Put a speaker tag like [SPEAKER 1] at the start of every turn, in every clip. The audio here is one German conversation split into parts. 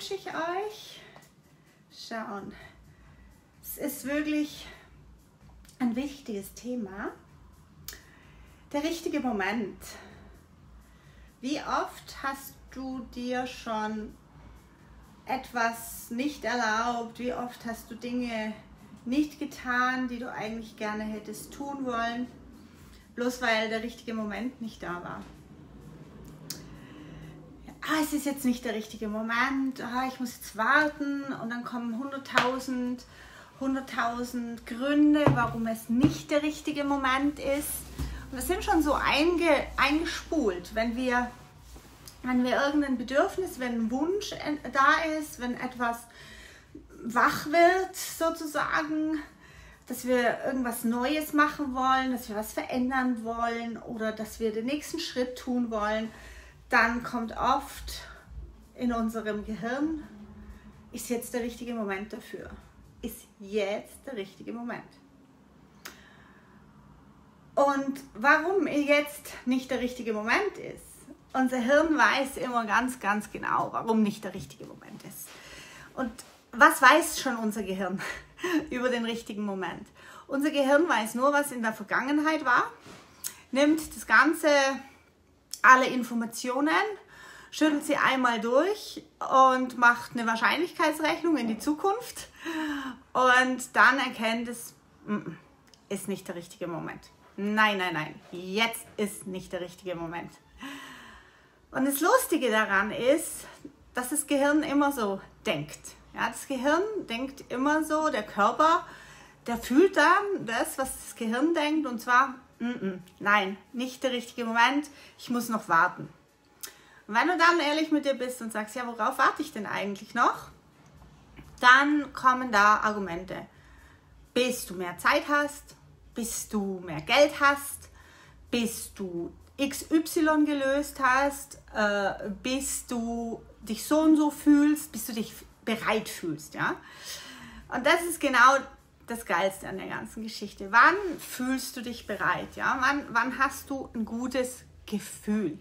[SPEAKER 1] wünsche ich euch? Schauen. Es ist wirklich ein wichtiges Thema. Der richtige Moment. Wie oft hast du dir schon etwas nicht erlaubt? Wie oft hast du Dinge nicht getan, die du eigentlich gerne hättest tun wollen, bloß weil der richtige Moment nicht da war? Ah, es ist jetzt nicht der richtige Moment, ah, ich muss jetzt warten. Und dann kommen 100.000 100.000 Gründe, warum es nicht der richtige Moment ist. Und wir sind schon so einge, eingespult, wenn wir, wenn wir irgendein Bedürfnis, wenn ein Wunsch da ist, wenn etwas wach wird sozusagen, dass wir irgendwas Neues machen wollen, dass wir was verändern wollen oder dass wir den nächsten Schritt tun wollen, dann kommt oft in unserem Gehirn, ist jetzt der richtige Moment dafür. Ist jetzt der richtige Moment. Und warum jetzt nicht der richtige Moment ist, unser Hirn weiß immer ganz, ganz genau, warum nicht der richtige Moment ist. Und was weiß schon unser Gehirn über den richtigen Moment? Unser Gehirn weiß nur, was in der Vergangenheit war, nimmt das Ganze alle Informationen, schüttelt sie einmal durch und macht eine Wahrscheinlichkeitsrechnung in die Zukunft und dann erkennt es, mm, ist nicht der richtige Moment. Nein, nein, nein, jetzt ist nicht der richtige Moment. Und das Lustige daran ist, dass das Gehirn immer so denkt. Ja, das Gehirn denkt immer so, der Körper, der fühlt dann das, was das Gehirn denkt, und zwar nein, nicht der richtige Moment, ich muss noch warten. Und wenn du dann ehrlich mit dir bist und sagst, ja, worauf warte ich denn eigentlich noch? Dann kommen da Argumente. Bis du mehr Zeit hast, bis du mehr Geld hast, bis du XY gelöst hast, äh, bis du dich so und so fühlst, bis du dich bereit fühlst, ja. Und das ist genau das Geilste an der ganzen Geschichte. Wann fühlst du dich bereit? Ja? Wann, wann hast du ein gutes Gefühl?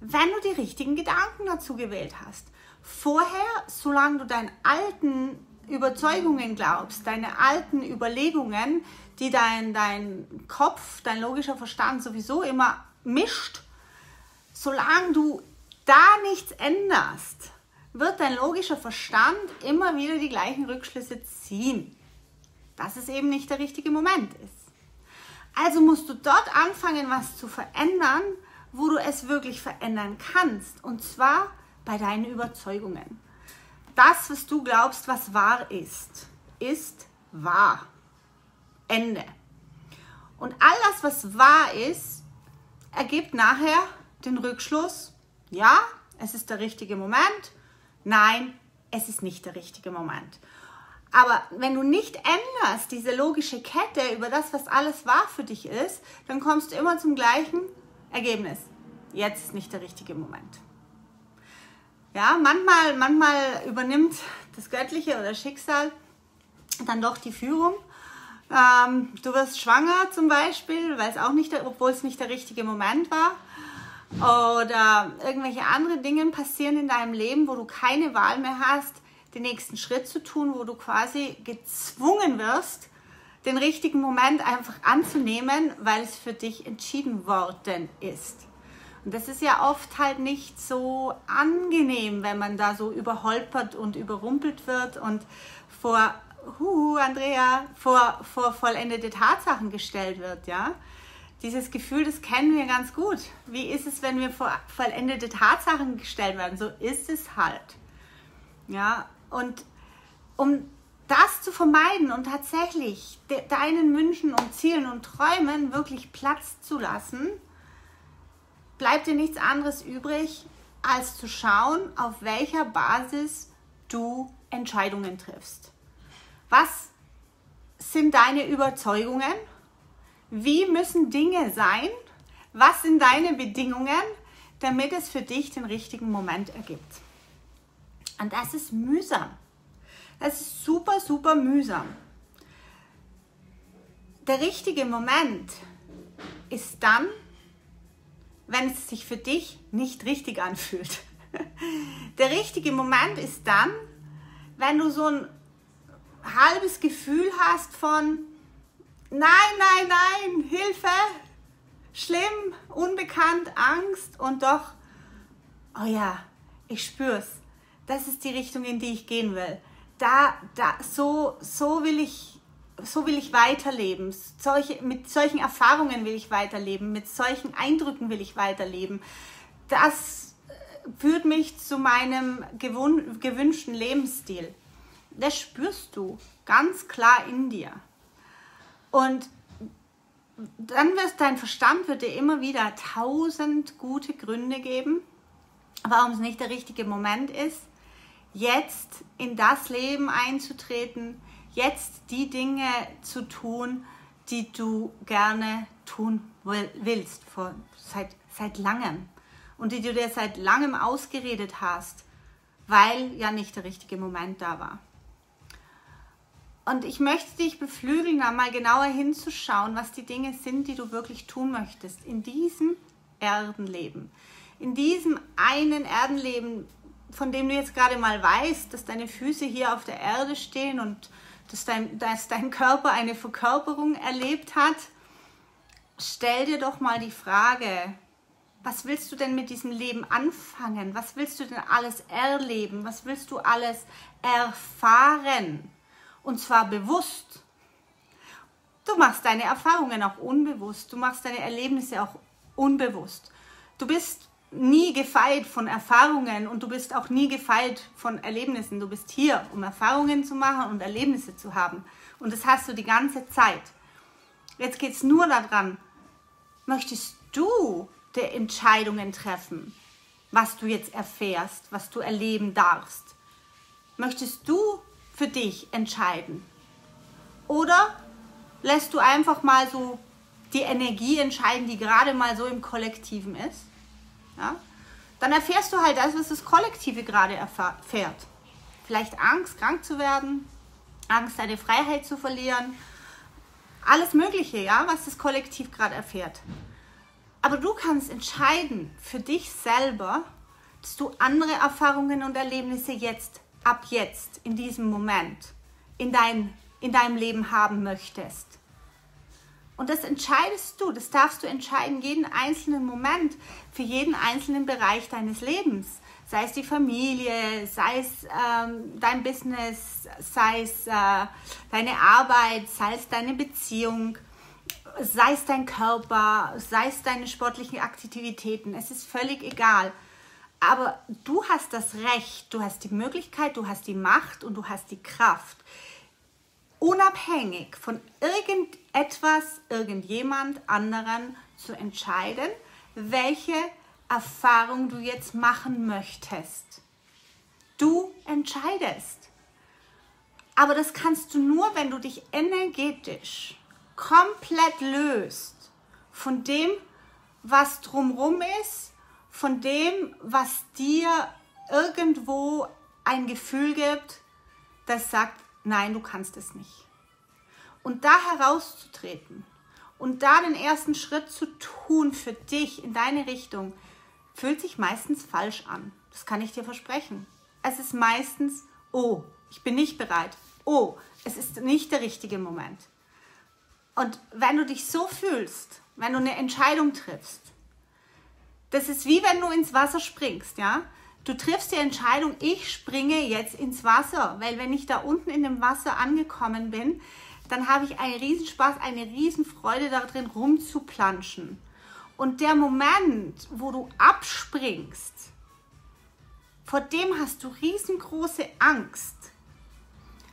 [SPEAKER 1] Wenn du die richtigen Gedanken dazu gewählt hast. Vorher, solange du deinen alten Überzeugungen glaubst, deine alten Überlegungen, die dein, dein Kopf, dein logischer Verstand sowieso immer mischt, solange du da nichts änderst, wird dein logischer Verstand immer wieder die gleichen Rückschlüsse ziehen dass es eben nicht der richtige Moment ist. Also musst du dort anfangen, was zu verändern, wo du es wirklich verändern kannst. Und zwar bei deinen Überzeugungen. Das, was du glaubst, was wahr ist, ist wahr. Ende. Und all das, was wahr ist, ergibt nachher den Rückschluss, ja, es ist der richtige Moment, nein, es ist nicht der richtige Moment. Aber wenn du nicht änderst, diese logische Kette über das, was alles wahr für dich ist, dann kommst du immer zum gleichen Ergebnis. Jetzt ist nicht der richtige Moment. Ja, manchmal, manchmal übernimmt das Göttliche oder Schicksal dann doch die Führung. Ähm, du wirst schwanger zum Beispiel, weil es auch nicht, obwohl es nicht der richtige Moment war. Oder irgendwelche andere Dinge passieren in deinem Leben, wo du keine Wahl mehr hast, den nächsten Schritt zu tun, wo du quasi gezwungen wirst, den richtigen Moment einfach anzunehmen, weil es für dich entschieden worden ist. Und das ist ja oft halt nicht so angenehm, wenn man da so überholpert und überrumpelt wird und vor, huhu, Andrea, vor, vor vollendete Tatsachen gestellt wird, ja. Dieses Gefühl, das kennen wir ganz gut. Wie ist es, wenn wir vor vollendete Tatsachen gestellt werden? So ist es halt. Ja, und um das zu vermeiden und tatsächlich de deinen Wünschen und Zielen und Träumen wirklich Platz zu lassen, bleibt dir nichts anderes übrig, als zu schauen, auf welcher Basis du Entscheidungen triffst. Was sind deine Überzeugungen? Wie müssen Dinge sein? Was sind deine Bedingungen, damit es für dich den richtigen Moment ergibt? Und das ist mühsam. Das ist super, super mühsam. Der richtige Moment ist dann, wenn es sich für dich nicht richtig anfühlt. Der richtige Moment ist dann, wenn du so ein halbes Gefühl hast von, nein, nein, nein, Hilfe, schlimm, unbekannt, Angst und doch, oh ja, ich spür's. Das ist die Richtung, in die ich gehen will. Da, da, so, so will ich, so will ich weiterleben. Solche, mit solchen Erfahrungen will ich weiterleben. Mit solchen Eindrücken will ich weiterleben. Das äh, führt mich zu meinem gewünschten Lebensstil. Das spürst du ganz klar in dir. Und dann wird dein Verstand wird dir immer wieder tausend gute Gründe geben, warum es nicht der richtige Moment ist, jetzt in das Leben einzutreten, jetzt die Dinge zu tun, die du gerne tun willst, vor, seit, seit langem und die du dir seit langem ausgeredet hast, weil ja nicht der richtige Moment da war. Und ich möchte dich beflügeln, da mal genauer hinzuschauen, was die Dinge sind, die du wirklich tun möchtest in diesem Erdenleben. In diesem einen Erdenleben, von dem du jetzt gerade mal weißt, dass deine Füße hier auf der Erde stehen und dass dein, dass dein Körper eine Verkörperung erlebt hat, stell dir doch mal die Frage, was willst du denn mit diesem Leben anfangen? Was willst du denn alles erleben? Was willst du alles erfahren? Und zwar bewusst. Du machst deine Erfahrungen auch unbewusst. Du machst deine Erlebnisse auch unbewusst. Du bist nie gefeit von Erfahrungen und du bist auch nie gefeit von Erlebnissen. Du bist hier, um Erfahrungen zu machen und Erlebnisse zu haben. Und das hast du die ganze Zeit. Jetzt geht es nur daran, möchtest du die Entscheidungen treffen, was du jetzt erfährst, was du erleben darfst? Möchtest du für dich entscheiden? Oder lässt du einfach mal so die Energie entscheiden, die gerade mal so im Kollektiven ist? Ja? Dann erfährst du halt das, was das Kollektive gerade erfährt. Vielleicht Angst, krank zu werden, Angst, deine Freiheit zu verlieren. Alles Mögliche, ja, was das Kollektiv gerade erfährt. Aber du kannst entscheiden für dich selber, dass du andere Erfahrungen und Erlebnisse jetzt ab jetzt, in diesem Moment, in, dein, in deinem Leben haben möchtest. Und das entscheidest du, das darfst du entscheiden, jeden einzelnen Moment, für jeden einzelnen Bereich deines Lebens. Sei es die Familie, sei es ähm, dein Business, sei es äh, deine Arbeit, sei es deine Beziehung, sei es dein Körper, sei es deine sportlichen Aktivitäten. Es ist völlig egal. Aber du hast das Recht, du hast die Möglichkeit, du hast die Macht und du hast die Kraft, unabhängig von irgendetwas, irgendjemand anderen zu entscheiden, welche Erfahrung du jetzt machen möchtest. Du entscheidest. Aber das kannst du nur, wenn du dich energetisch komplett löst von dem, was drumherum ist, von dem, was dir irgendwo ein Gefühl gibt, das sagt, nein, du kannst es nicht. Und da herauszutreten und da den ersten Schritt zu tun für dich in deine Richtung, fühlt sich meistens falsch an. Das kann ich dir versprechen. Es ist meistens, oh, ich bin nicht bereit. Oh, es ist nicht der richtige Moment. Und wenn du dich so fühlst, wenn du eine Entscheidung triffst, das ist wie wenn du ins Wasser springst, ja? Du triffst die Entscheidung, ich springe jetzt ins Wasser, weil wenn ich da unten in dem Wasser angekommen bin, dann habe ich einen Riesenspaß, eine Riesenfreude darin rumzuplanschen. Und der Moment, wo du abspringst, vor dem hast du riesengroße Angst.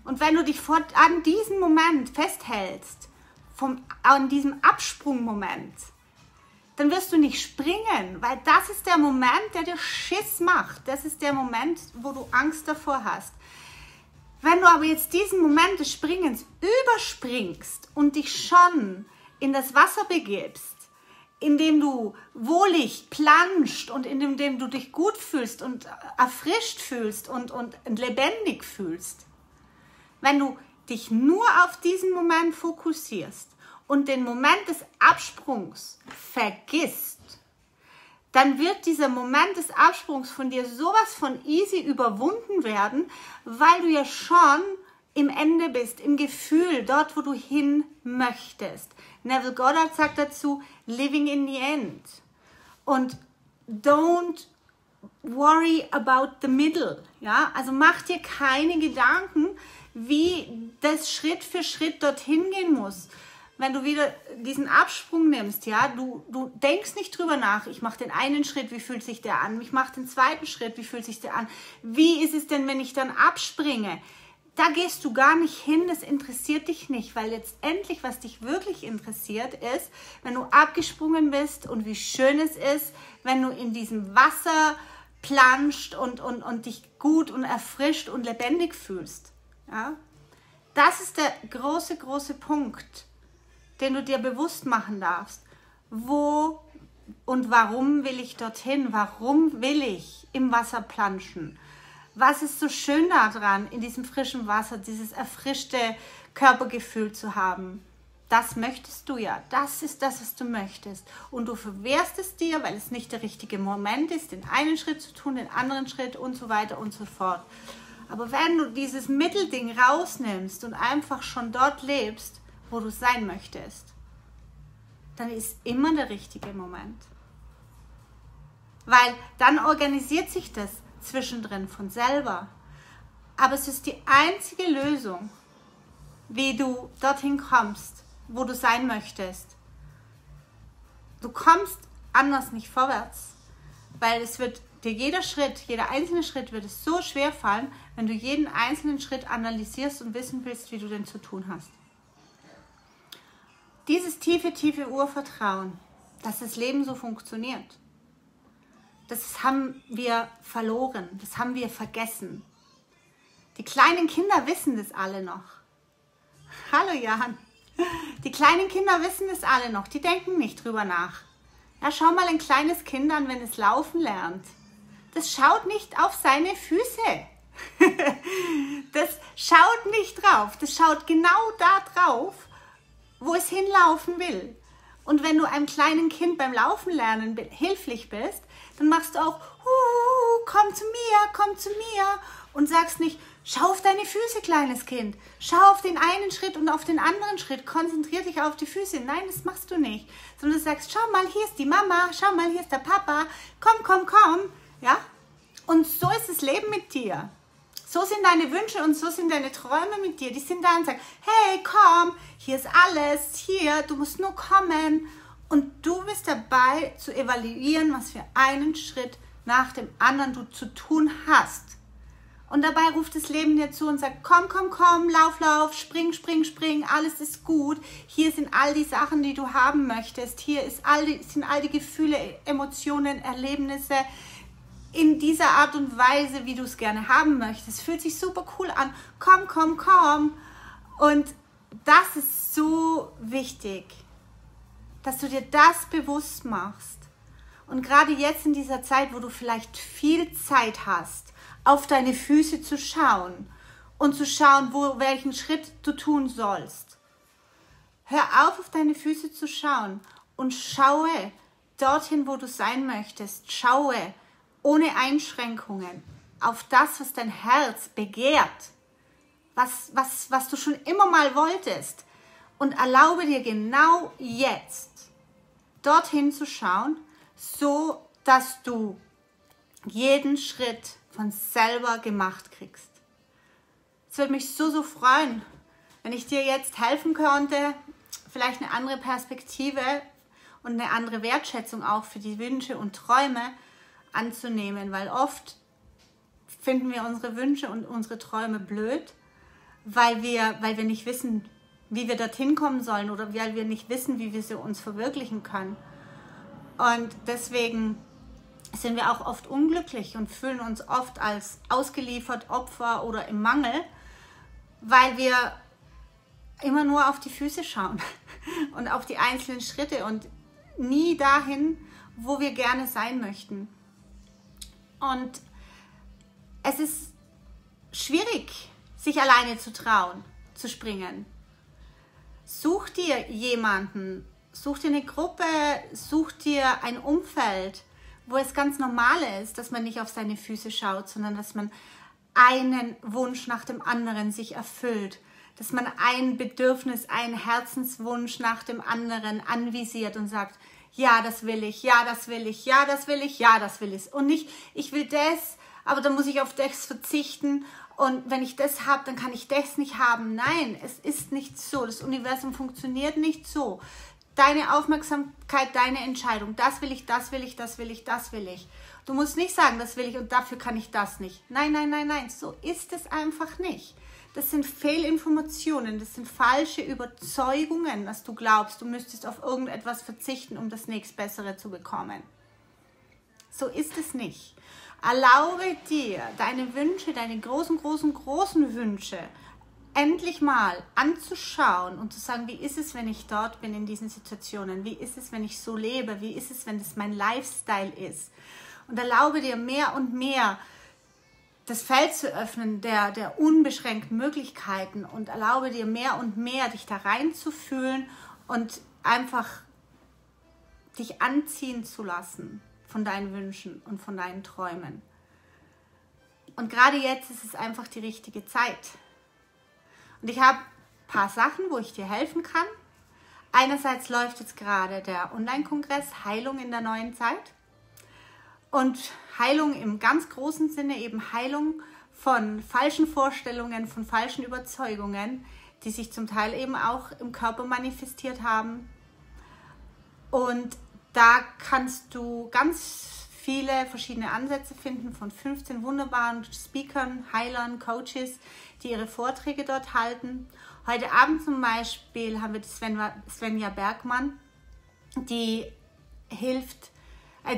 [SPEAKER 1] Und wenn du dich vor, an diesem Moment festhältst, vom, an diesem Absprungmoment, dann wirst du nicht springen, weil das ist der Moment, der dir Schiss macht. Das ist der Moment, wo du Angst davor hast. Wenn du aber jetzt diesen Moment des Springens überspringst und dich schon in das Wasser begibst, indem du wohlig planscht und indem du dich gut fühlst und erfrischt fühlst und, und lebendig fühlst, wenn du dich nur auf diesen Moment fokussierst und den Moment des Absprungs vergisst, dann wird dieser Moment des Absprungs von dir sowas von easy überwunden werden, weil du ja schon im Ende bist, im Gefühl, dort, wo du hin möchtest. Neville Goddard sagt dazu, living in the end. Und don't worry about the middle. Ja, also mach dir keine Gedanken, wie das Schritt für Schritt dorthin gehen muss. Wenn du wieder diesen Absprung nimmst, ja, du, du denkst nicht drüber nach, ich mache den einen Schritt, wie fühlt sich der an? Ich mache den zweiten Schritt, wie fühlt sich der an? Wie ist es denn, wenn ich dann abspringe? Da gehst du gar nicht hin, das interessiert dich nicht, weil letztendlich, was dich wirklich interessiert, ist, wenn du abgesprungen bist und wie schön es ist, wenn du in diesem Wasser planscht und, und, und dich gut und erfrischt und lebendig fühlst. Ja? Das ist der große, große Punkt, den du dir bewusst machen darfst. Wo und warum will ich dorthin? Warum will ich im Wasser planschen? Was ist so schön daran, in diesem frischen Wasser dieses erfrischte Körpergefühl zu haben? Das möchtest du ja. Das ist das, was du möchtest. Und du verwehrst es dir, weil es nicht der richtige Moment ist, den einen Schritt zu tun, den anderen Schritt und so weiter und so fort. Aber wenn du dieses Mittelding rausnimmst und einfach schon dort lebst, wo du sein möchtest, dann ist immer der richtige Moment. Weil dann organisiert sich das zwischendrin von selber. Aber es ist die einzige Lösung, wie du dorthin kommst, wo du sein möchtest. Du kommst anders nicht vorwärts, weil es wird dir jeder Schritt, jeder einzelne Schritt wird es so schwer fallen, wenn du jeden einzelnen Schritt analysierst und wissen willst, wie du denn zu tun hast. Dieses tiefe, tiefe Urvertrauen, dass das Leben so funktioniert, das haben wir verloren, das haben wir vergessen. Die kleinen Kinder wissen das alle noch. Hallo Jan. Die kleinen Kinder wissen das alle noch, die denken nicht drüber nach. Ja, schau mal ein kleines Kind an, wenn es laufen lernt. Das schaut nicht auf seine Füße. Das schaut nicht drauf. Das schaut genau da drauf, wo es hinlaufen will. Und wenn du einem kleinen Kind beim Laufen lernen hilflich bist, dann machst du auch, komm zu mir, komm zu mir und sagst nicht, schau auf deine Füße, kleines Kind. Schau auf den einen Schritt und auf den anderen Schritt. Konzentrier dich auf die Füße. Nein, das machst du nicht. Sondern du sagst, schau mal, hier ist die Mama, schau mal, hier ist der Papa. Komm, komm, komm. Ja? Und so ist das Leben mit dir. So sind deine Wünsche und so sind deine Träume mit dir. Die sind da und sagen, hey, komm, hier ist alles, hier, du musst nur kommen. Und du bist dabei zu evaluieren, was für einen Schritt nach dem anderen du zu tun hast. Und dabei ruft das Leben dir zu und sagt, komm, komm, komm, lauf, lauf, spring, spring, spring, alles ist gut. Hier sind all die Sachen, die du haben möchtest. Hier ist all die, sind all die Gefühle, Emotionen, Erlebnisse in dieser Art und Weise, wie du es gerne haben möchtest. Fühlt sich super cool an. Komm, komm, komm. Und das ist so wichtig dass du dir das bewusst machst. Und gerade jetzt in dieser Zeit, wo du vielleicht viel Zeit hast, auf deine Füße zu schauen und zu schauen, wo, welchen Schritt du tun sollst. Hör auf, auf deine Füße zu schauen und schaue dorthin, wo du sein möchtest. Schaue ohne Einschränkungen auf das, was dein Herz begehrt, was, was, was du schon immer mal wolltest. Und erlaube dir genau jetzt dorthin zu schauen, so dass du jeden Schritt von selber gemacht kriegst. Es würde mich so, so freuen, wenn ich dir jetzt helfen könnte, vielleicht eine andere Perspektive und eine andere Wertschätzung auch für die Wünsche und Träume anzunehmen, weil oft finden wir unsere Wünsche und unsere Träume blöd, weil wir, weil wir nicht wissen, wie wir dorthin kommen sollen oder weil wir nicht wissen, wie wir sie uns verwirklichen können. Und deswegen sind wir auch oft unglücklich und fühlen uns oft als ausgeliefert, Opfer oder im Mangel, weil wir immer nur auf die Füße schauen und auf die einzelnen Schritte und nie dahin, wo wir gerne sein möchten. Und es ist schwierig, sich alleine zu trauen, zu springen. Such dir jemanden, such dir eine Gruppe, such dir ein Umfeld, wo es ganz normal ist, dass man nicht auf seine Füße schaut, sondern dass man einen Wunsch nach dem anderen sich erfüllt, dass man ein Bedürfnis, einen Herzenswunsch nach dem anderen anvisiert und sagt, ja, das will ich, ja, das will ich, ja, das will ich, ja, das will ich. Und nicht, ich will das, aber dann muss ich auf das verzichten und wenn ich das habe, dann kann ich das nicht haben. Nein, es ist nicht so. Das Universum funktioniert nicht so. Deine Aufmerksamkeit, deine Entscheidung. Das will ich, das will ich, das will ich, das will ich. Du musst nicht sagen, das will ich und dafür kann ich das nicht. Nein, nein, nein, nein. So ist es einfach nicht. Das sind Fehlinformationen, das sind falsche Überzeugungen, dass du glaubst, du müsstest auf irgendetwas verzichten, um das nächstbessere zu bekommen. So ist es nicht. Erlaube dir, deine Wünsche, deine großen, großen, großen Wünsche endlich mal anzuschauen und zu sagen, wie ist es, wenn ich dort bin in diesen Situationen? Wie ist es, wenn ich so lebe? Wie ist es, wenn das mein Lifestyle ist? Und erlaube dir mehr und mehr das Feld zu öffnen der, der unbeschränkten Möglichkeiten und erlaube dir mehr und mehr, dich da reinzufühlen und einfach dich anziehen zu lassen von deinen Wünschen und von deinen Träumen. Und gerade jetzt ist es einfach die richtige Zeit. Und ich habe ein paar Sachen, wo ich dir helfen kann. Einerseits läuft jetzt gerade der Online-Kongress Heilung in der neuen Zeit. Und Heilung im ganz großen Sinne, eben Heilung von falschen Vorstellungen, von falschen Überzeugungen, die sich zum Teil eben auch im Körper manifestiert haben. Und da kannst du ganz viele verschiedene Ansätze finden von 15 wunderbaren Speakern, Heilern, Coaches, die ihre Vorträge dort halten. Heute Abend zum Beispiel haben wir Svenja Bergmann, die hilft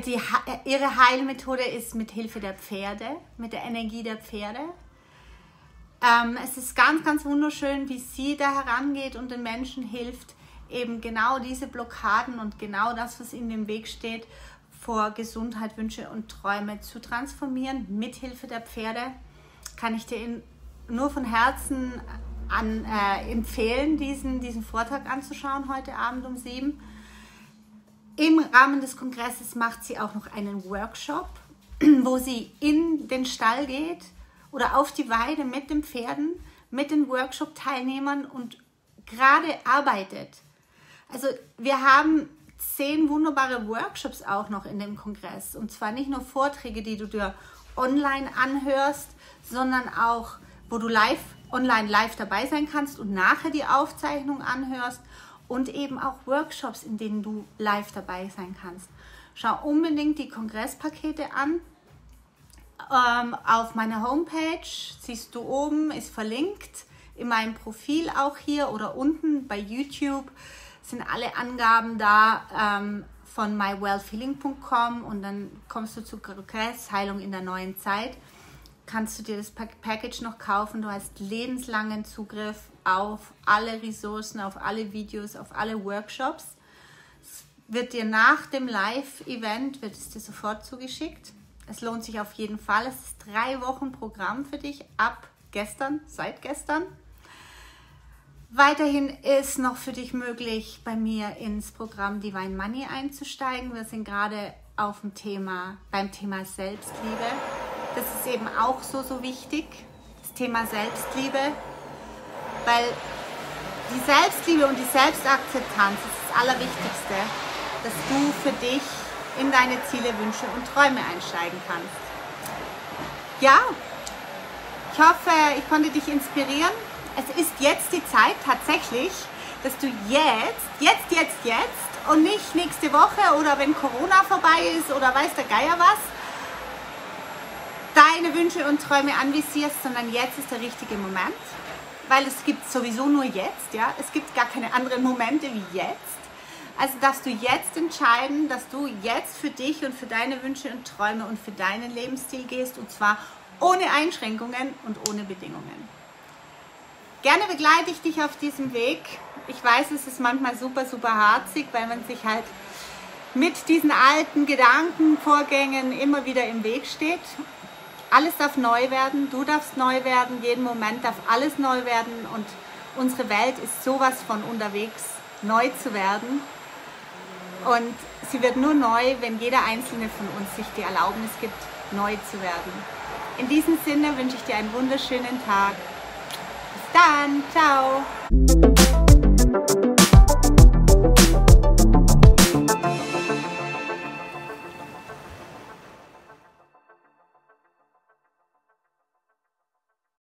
[SPEAKER 1] die, ihre Heilmethode ist mit Hilfe der Pferde, mit der Energie der Pferde. Ähm, es ist ganz, ganz wunderschön, wie sie da herangeht und den Menschen hilft, eben genau diese Blockaden und genau das, was in dem Weg steht, vor Gesundheit, Wünsche und Träume zu transformieren. Mit Hilfe der Pferde kann ich dir in, nur von Herzen an, äh, empfehlen, diesen, diesen Vortrag anzuschauen heute Abend um sieben im Rahmen des Kongresses macht sie auch noch einen Workshop, wo sie in den Stall geht oder auf die Weide mit den Pferden, mit den Workshop-Teilnehmern und gerade arbeitet. Also wir haben zehn wunderbare Workshops auch noch in dem Kongress. Und zwar nicht nur Vorträge, die du dir online anhörst, sondern auch, wo du live, online live dabei sein kannst und nachher die Aufzeichnung anhörst und eben auch Workshops, in denen du live dabei sein kannst. Schau unbedingt die Kongresspakete an. Ähm, auf meiner Homepage siehst du oben, ist verlinkt, in meinem Profil auch hier oder unten bei YouTube sind alle Angaben da ähm, von mywellfeeling.com und dann kommst du zu Kongress Heilung in der neuen Zeit. Kannst du dir das Package noch kaufen? Du hast lebenslangen Zugriff auf alle Ressourcen, auf alle Videos, auf alle Workshops. Es wird dir nach dem Live-Event, wird es dir sofort zugeschickt. Es lohnt sich auf jeden Fall. Es ist drei Wochen Programm für dich ab gestern, seit gestern. Weiterhin ist noch für dich möglich, bei mir ins Programm Divine Money einzusteigen. Wir sind gerade auf dem Thema, beim Thema Selbstliebe. Das ist eben auch so, so wichtig. Das Thema Selbstliebe weil die Selbstliebe und die Selbstakzeptanz ist das Allerwichtigste, dass du für dich in deine Ziele, Wünsche und Träume einsteigen kannst. Ja, ich hoffe, ich konnte dich inspirieren. Es ist jetzt die Zeit tatsächlich, dass du jetzt, jetzt, jetzt, jetzt und nicht nächste Woche oder wenn Corona vorbei ist oder weiß der Geier was, deine Wünsche und Träume anvisierst, sondern jetzt ist der richtige Moment weil es gibt sowieso nur jetzt, ja. Es gibt gar keine anderen Momente wie jetzt. Also darfst du jetzt entscheiden, dass du jetzt für dich und für deine Wünsche und Träume und für deinen Lebensstil gehst und zwar ohne Einschränkungen und ohne Bedingungen. Gerne begleite ich dich auf diesem Weg. Ich weiß, es ist manchmal super, super harzig, weil man sich halt mit diesen alten Gedankenvorgängen immer wieder im Weg steht. Alles darf neu werden, du darfst neu werden, jeden Moment darf alles neu werden und unsere Welt ist sowas von unterwegs, neu zu werden. Und sie wird nur neu, wenn jeder einzelne von uns sich die Erlaubnis gibt, neu zu werden. In diesem Sinne wünsche ich dir einen wunderschönen Tag. Bis dann. Ciao.